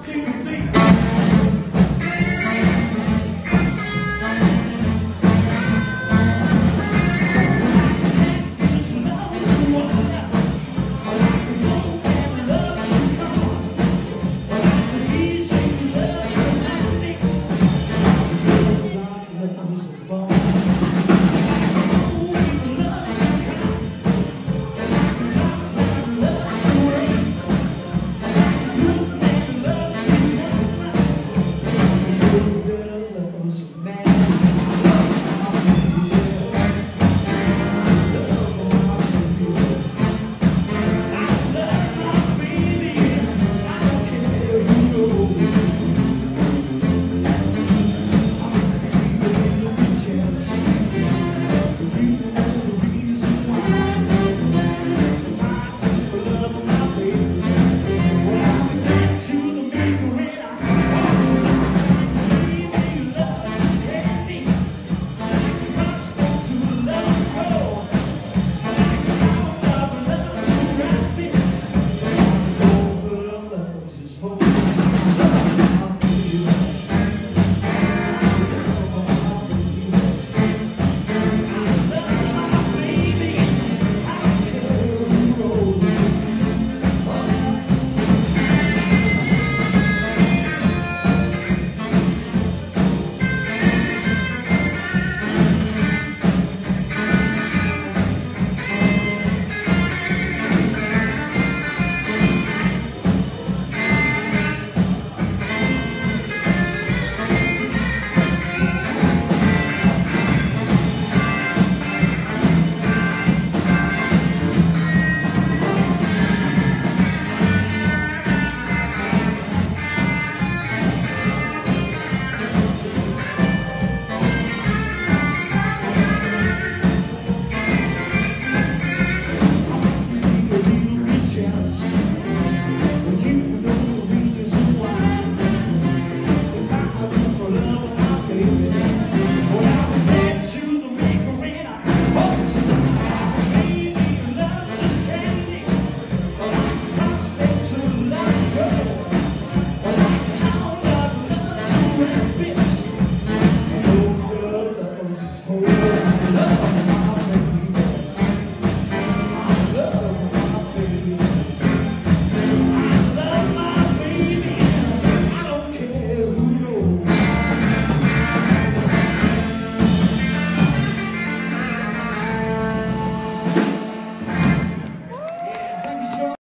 two, three.